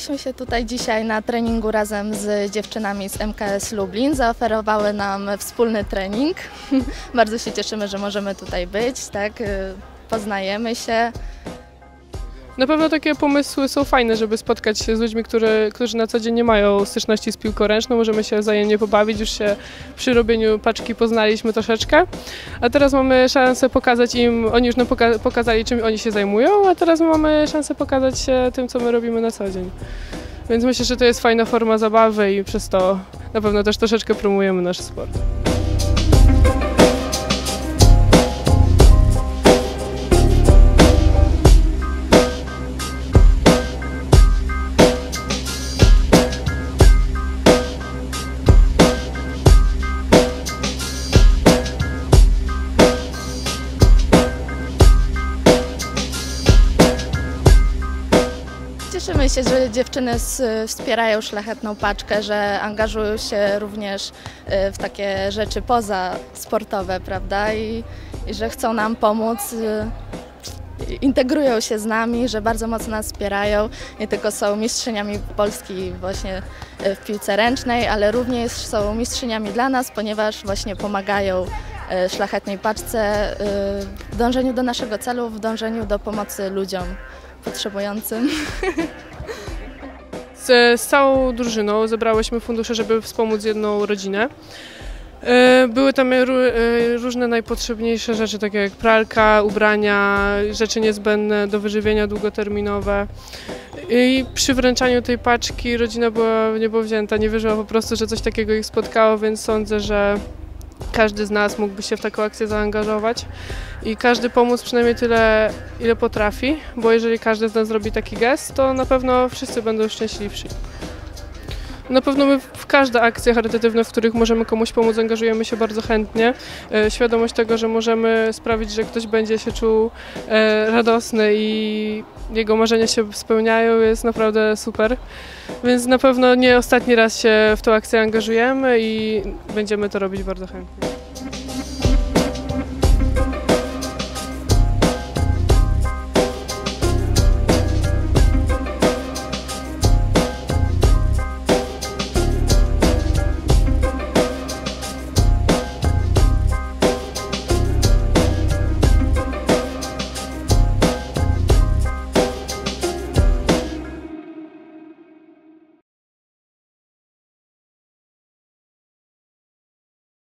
się tutaj dzisiaj na treningu razem z dziewczynami z MKS Lublin. Zaoferowały nam wspólny trening. Bardzo się cieszymy, że możemy tutaj być, tak? y, Poznajemy się. Na pewno takie pomysły są fajne, żeby spotkać się z ludźmi, którzy, którzy na co dzień nie mają styczności z piłką ręczną. Możemy się wzajemnie pobawić, już się przy robieniu paczki poznaliśmy troszeczkę. A teraz mamy szansę pokazać im, oni już nam poka- pokazali czym oni się zajmują, a teraz my mamy szansę pokazać się tym, co my robimy na co dzień. Więc myślę, że to jest fajna forma zabawy i przez to na pewno też troszeczkę promujemy nasz sport. Cieszymy się, że dziewczyny wspierają szlachetną paczkę, że angażują się również y, w takie rzeczy pozasportowe, prawda? I, i że chcą nam pomóc. y, Integrują się z nami, że bardzo mocno nas wspierają. Nie tylko są mistrzyniami Polski właśnie y, w piłce ręcznej, ale również są mistrzyniami dla nas, ponieważ właśnie pomagają szlachetnej paczce w dążeniu do naszego celu, w dążeniu do pomocy ludziom potrzebującym. Z, z całą drużyną zebrałyśmy fundusze, żeby wspomóc jedną rodzinę. E, Były tam e, różne najpotrzebniejsze rzeczy, takie jak pralka, ubrania, rzeczy niezbędne do wyżywienia długoterminowe. I przy wręczaniu tej paczki rodzina była w niebo wzięta, nie wierzyła po prostu, że coś takiego ich spotkało, więc sądzę, że każdy z nas mógłby się w taką akcję zaangażować i każdy pomóc przynajmniej tyle, ile potrafi, bo jeżeli każdy z nas zrobi taki gest, to na pewno wszyscy będą szczęśliwsi. Na pewno my w każde akcje charytatywne, w których możemy komuś pomóc, angażujemy się bardzo chętnie. E, Świadomość tego, że możemy sprawić, że ktoś będzie się czuł e, radosny i jego marzenia się spełniają, jest naprawdę super. Więc na pewno nie ostatni raz się w tą akcję angażujemy i będziemy to robić bardzo chętnie.